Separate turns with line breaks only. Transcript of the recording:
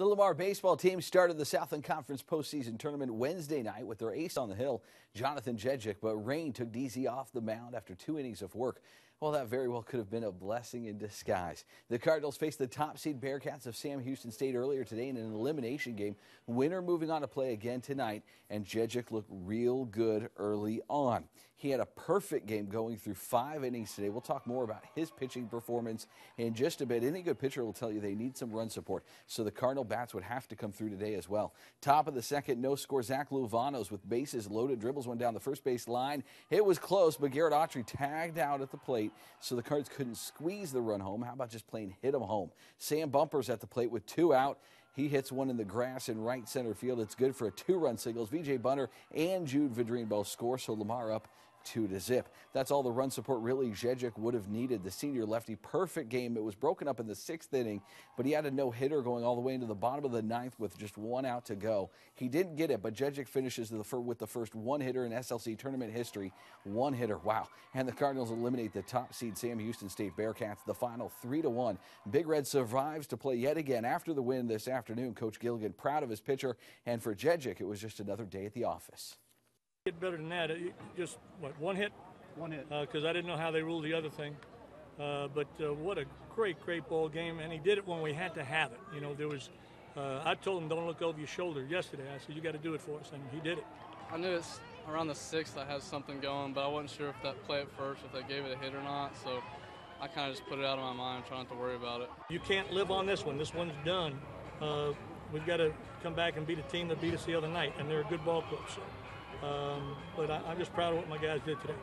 The Lamar baseball team started the Southland Conference postseason tournament Wednesday night with their ace on the hill, Jonathan Dziedzic, but rain took DZ off the mound after two innings of work. Well, that very well could have been a blessing in disguise. The Cardinals faced the top seed Bearcats of Sam Houston State earlier today in an elimination game. Winner moving on to play again tonight, and Dziedzic looked real good early on. He had a perfect game going through five innings today. We'll talk more about his pitching performance in just a bit. Any good pitcher will tell you they need some run support, so the Cardinal bats would have to come through today as well. Top of the second, no score. Zach Luvanos with bases loaded, dribbles one down the first base line. It was close, but Garrett Autry tagged out at the plate, so the Cards couldn't squeeze the run home. How about just plain hit them home? Sam Bumpers at the plate with two out. He hits one in the grass in right center field. It's good for a two-run singles. VJ Bunner and Jude Vidrine both score, so Lamar up two to zip. That's all the run support really Dziedzic would have needed. The senior lefty, perfect game. It was broken up in the sixth inning, but he had a no hitter going all the way into the bottom of the ninth with just one out to go. He didn't get it, but Dziedzic finishes the, with the first one hitter in SLC tournament history. One hitter, wow! And the Cardinals eliminate the top seed Sam Houston State Bearcats. The final three to one. Big Red survives to play yet again after the win this afternoon. Coach Gilligan proud of his pitcher, and for Dziedzic, it was just another day at the office.
Get better than that. Just what one hit?
One hit.
Because uh, I didn't know how they ruled the other thing. Uh, but uh, what a great, great ball game, and he did it when we had to have it. You know, there was. Uh, I told him don't look over your shoulder yesterday. I said you got to do it for us, and he did it.
I knew it's around the sixth I had something going, but I wasn't sure if that play at first, if they gave it a hit or not. So I kind of just put it out of my mind, trying not to worry about it.
You can't live on this one. This one's done. Uh, we've got to come back and beat a team that beat us the other night, and they're a good ball club. So. Um, but I, I'm just proud of what my guys did today.